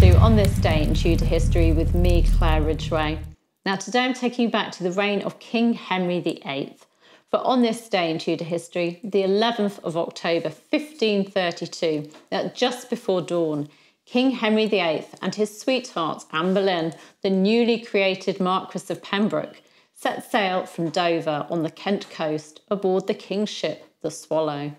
to On This Day in Tudor History with me, Claire Ridgway. Now, today I'm taking you back to the reign of King Henry VIII. For on this day in Tudor history, the 11th of October 1532, uh, just before dawn, King Henry VIII and his sweetheart Anne Boleyn, the newly created Marquis of Pembroke, set sail from Dover on the Kent coast aboard the king's ship, the Swallow.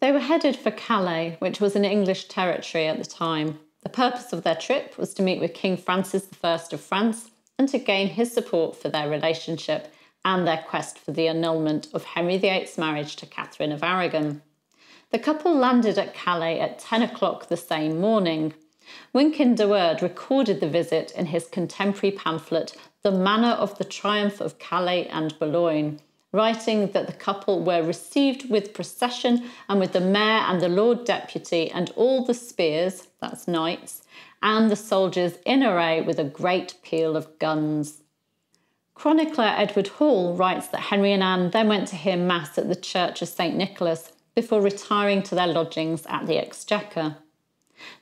They were headed for Calais, which was an English territory at the time. The purpose of their trip was to meet with King Francis I of France and to gain his support for their relationship and their quest for the annulment of Henry VIII's marriage to Catherine of Aragon. The couple landed at Calais at 10 o'clock the same morning. Wynkyn de Worde recorded the visit in his contemporary pamphlet, The Manner of the Triumph of Calais and Boulogne, writing that the couple were received with procession and with the mayor and the lord deputy and all the spears, that's knights, and the soldiers in array with a great peal of guns. Chronicler Edward Hall writes that Henry and Anne then went to hear Mass at the Church of St Nicholas before retiring to their lodgings at the Exchequer.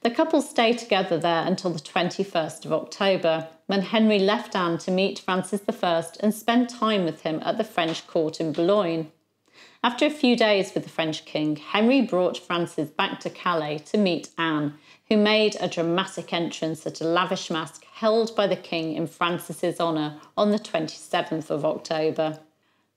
The couple stayed together there until the 21st of October, when Henry left Anne to meet Francis I and spend time with him at the French court in Boulogne. After a few days with the French king, Henry brought Francis back to Calais to meet Anne, who made a dramatic entrance at a lavish masque held by the king in Francis's honour on the 27th of October.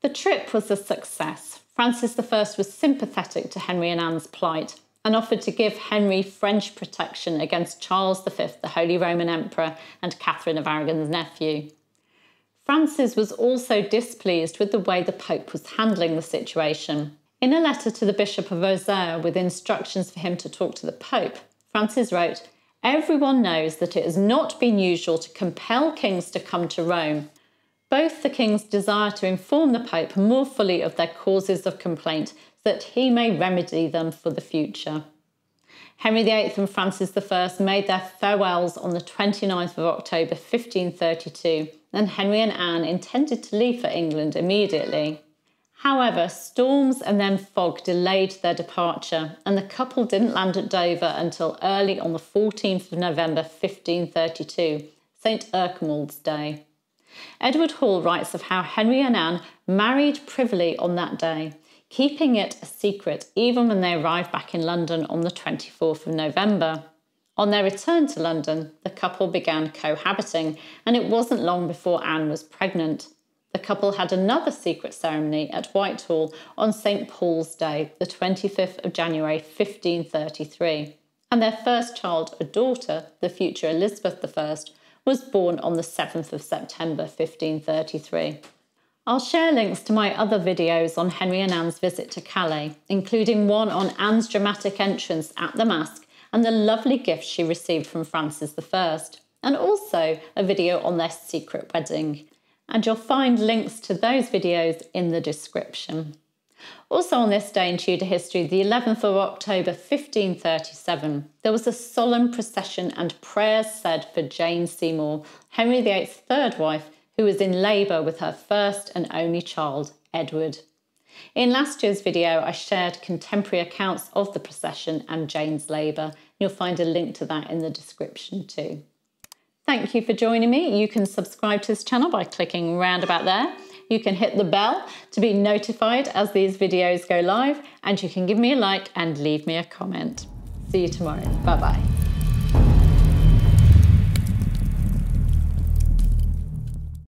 The trip was a success. Francis I was sympathetic to Henry and Anne's plight and offered to give Henry French protection against Charles V, the Holy Roman Emperor, and Catherine of Aragon's nephew. Francis was also displeased with the way the Pope was handling the situation. In a letter to the Bishop of Auxerre with instructions for him to talk to the Pope, Francis wrote, Everyone knows that it has not been usual to compel kings to come to Rome. Both the kings desire to inform the Pope more fully of their causes of complaint that he may remedy them for the future. Henry VIII and Francis I made their farewells on the 29th of October 1532, and Henry and Anne intended to leave for England immediately. However, storms and then fog delayed their departure, and the couple didn't land at Dover until early on the 14th of November 1532, St Erkenwald's Day. Edward Hall writes of how Henry and Anne married privily on that day, keeping it a secret even when they arrived back in London on the 24th of November. On their return to London, the couple began cohabiting, and it wasn't long before Anne was pregnant. The couple had another secret ceremony at Whitehall on St Paul's Day, the 25th of January 1533, and their first child, a daughter, the future Elizabeth I, was born on the 7th of September 1533. I'll share links to my other videos on Henry and Anne's visit to Calais, including one on Anne's dramatic entrance at the Masque and the lovely gift she received from Francis I, and also a video on their secret wedding. And you'll find links to those videos in the description. Also, on this day in Tudor history, the 11th of October 1537, there was a solemn procession and prayers said for Jane Seymour, Henry VIII's third wife, who was in labour with her first and only child, Edward. In last year's video, I shared contemporary accounts of the procession and Jane's labour. You'll find a link to that in the description too. Thank you for joining me. You can subscribe to this channel by clicking round about there. You can hit the bell to be notified as these videos go live, and you can give me a like and leave me a comment. See you tomorrow. Bye bye.